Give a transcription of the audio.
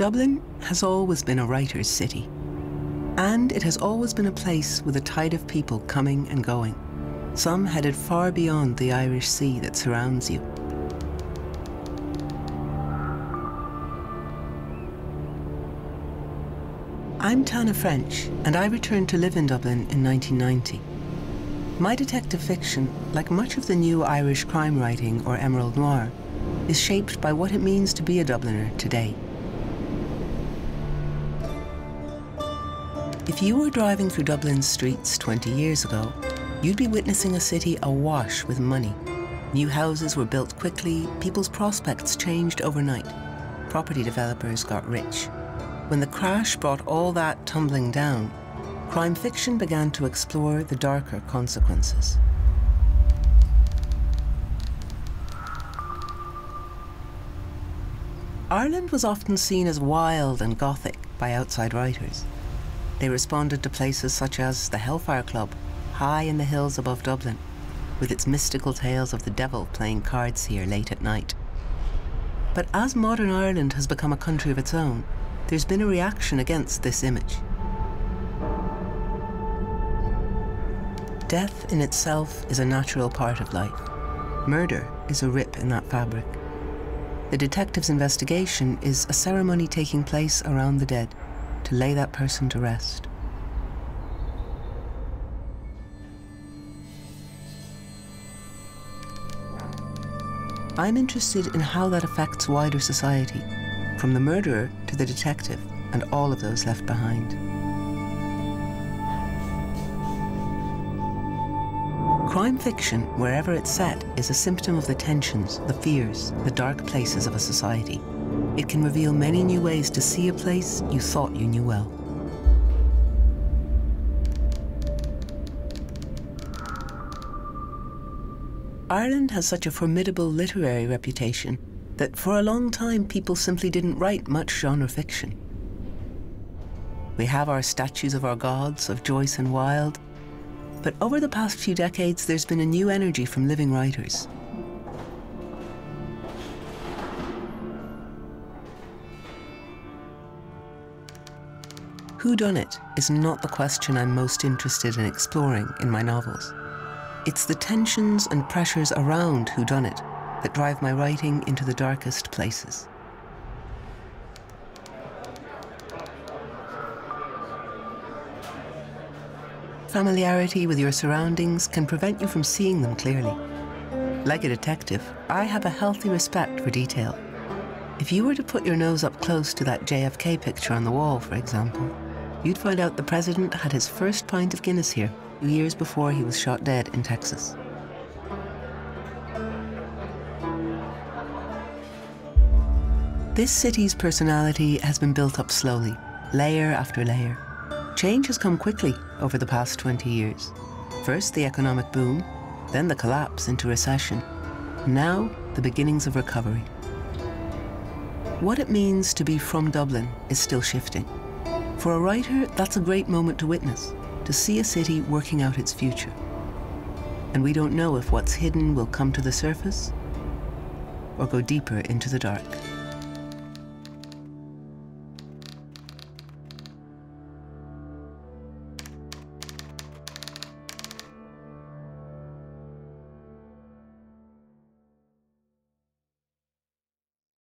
Dublin has always been a writer's city. And it has always been a place with a tide of people coming and going, some headed far beyond the Irish Sea that surrounds you. I'm Tana French, and I returned to live in Dublin in 1990. My detective fiction, like much of the new Irish crime writing or emerald noir, is shaped by what it means to be a Dubliner today. If you were driving through Dublin's streets 20 years ago, you'd be witnessing a city awash with money. New houses were built quickly, people's prospects changed overnight. Property developers got rich. When the crash brought all that tumbling down, crime fiction began to explore the darker consequences. Ireland was often seen as wild and gothic by outside writers. They responded to places such as the Hellfire Club, high in the hills above Dublin, with its mystical tales of the devil playing cards here late at night. But as modern Ireland has become a country of its own, there's been a reaction against this image. Death in itself is a natural part of life. Murder is a rip in that fabric. The detective's investigation is a ceremony taking place around the dead to lay that person to rest. I'm interested in how that affects wider society, from the murderer to the detective and all of those left behind. Crime fiction, wherever it's set, is a symptom of the tensions, the fears, the dark places of a society. It can reveal many new ways to see a place you thought you knew well. Ireland has such a formidable literary reputation that for a long time people simply didn't write much genre fiction. We have our statues of our gods, of Joyce and Wilde, but over the past few decades there's been a new energy from living writers. Who done it is not the question I'm most interested in exploring in my novels. It's the tensions and pressures around who done it that drive my writing into the darkest places. Familiarity with your surroundings can prevent you from seeing them clearly. Like a detective, I have a healthy respect for detail. If you were to put your nose up close to that JFK picture on the wall, for example, you'd find out the president had his first pint of Guinness here years before he was shot dead in Texas. This city's personality has been built up slowly, layer after layer. Change has come quickly over the past 20 years. First the economic boom, then the collapse into recession, now the beginnings of recovery. What it means to be from Dublin is still shifting. For a writer, that's a great moment to witness, to see a city working out its future. And we don't know if what's hidden will come to the surface or go deeper into the dark.